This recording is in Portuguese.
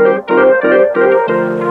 Música